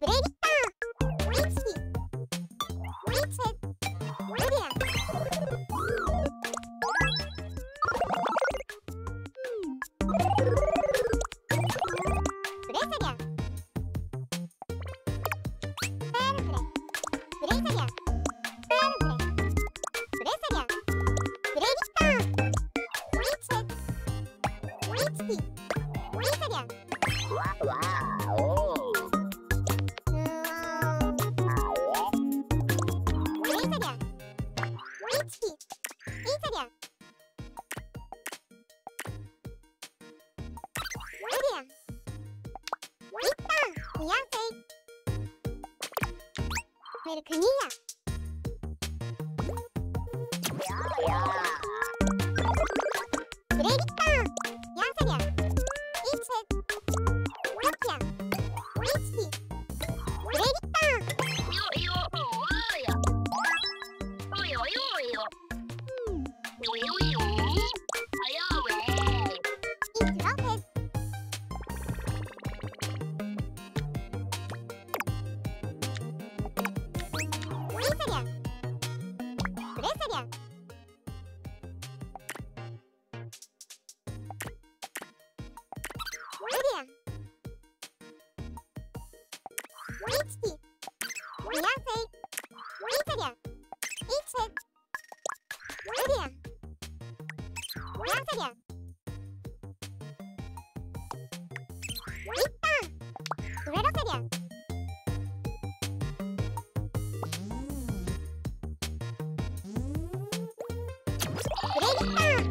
Ready? ちいいじゃりゃありゃいったやせいメルクニーヤ Брызаря. Брызаря. Брызаря. Ички. Бьянсей. Брызаря. Ичек. Брызаря. Брызаря. Italia.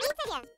Italia.